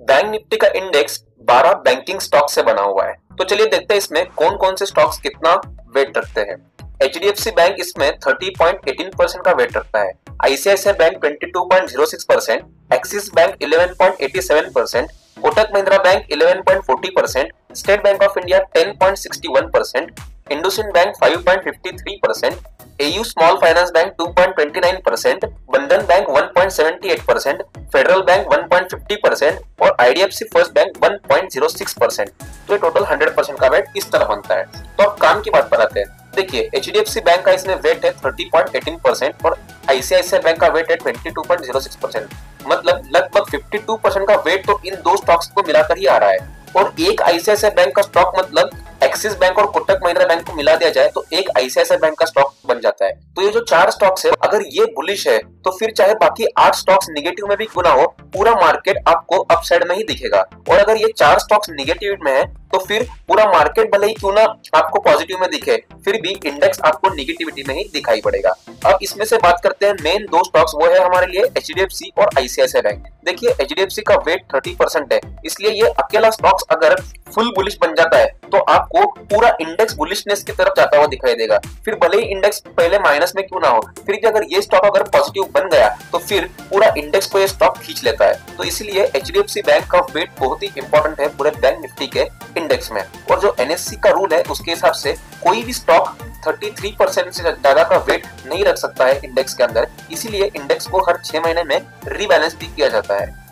Bank Nifty का index 12 banking stock से बना हुआ है। तो चलिए देखते हैं इसमें कौन कौन से स्टॉक्स कितना वेट रखते हैं। एचडीएफसी बैंक इसमें 30.18 परसेंट का वेट रखता है। ICICI bank 22.06 percent Axis bank 11.87 percent Kotak Mahindra bank 11.40 percent State Bank of India 10.61 percent IndusInd bank 5.53 percent AU small finance bank 2.29 percent Bandhan bank 1.78 percent Federal bank 1.50 percent और IDFC first bank 1.06 percent तो ये total 100 percent का wait इस तरह बनता है। तो अब काम की बात बनाते हैं। देखिए एचडीएफसी बैंक का इसमें वेट है 30.18 परसेंट और आईसीआईसीआई बैंक का वेट है 22.06 परसेंट मतलब लगभग 52 परसेंट का वेट तो इन दो स्टॉक्स को मिलाकर ही आ रहा है। और एक आईसीआईसीआई बैंक का स्टॉक मतलब एक्सिस बैंक और कोटक महिंद्रा बैंक को मिला दिया जाए तो एक आईसीआईसीआई बैंक का स्टॉक बन जाता है तो ये जो चार स्टॉक्स है अगर ये बुलिश है तो फिर चाहे बाकी आठ स्टॉक्स निगेटिव में भी क्यों ना हो, पूरा मार्केट आपको अपसाइड में ही दिखेगा। और अगर ये चार स्टॉक्स निगेटिव में है तो फिर पूरा मार्केट भले ही क्यों ना आपको पॉजिटिव में दिखे, फिर भी इंडेक्स आपको निगेटिविटी में ही दिखाई पड़ेगा। अब इसमें से बात करते हैं मेन दो स्टॉक्स वो है हमारे लिए एच डी एफ़ सी और आईसीआईसीआई बैंक देखिए एच डी एफ़ सी का वेट थर्टी परसेंट है, इसलिए ये अकेला स्टॉक्स अगर फुल बुलिश बन जाता है तो आपको पूरा इंडेक्स बुलिशनेस की तरफ़ जाता हुआ दिखाई देगा। फिर भले ही इंडेक्स पहले माइनस में क्यों ना हो, फिर अगर ये स्टॉक अगर पॉजिटिव बन गया तो फिर पूरा इंडेक्स को ये स्टॉक खींच लेता है। तो इसलिए एचडीएफसी बैंक का वेट बहुत ही इंपॉर्टेंट है पूरे बैंक निफ्टी के इंडेक्स में। और जो एनएससी का रूल है, उसके हिसाब से कोई भी स्टॉक 33 परसेंट से ज़्यादा का वेट नहीं रख सकता है इंडेक्स के अंदर। इसीलिए इंडेक्स को हर छह महीने में रिबैलेंस भी किया जाता है।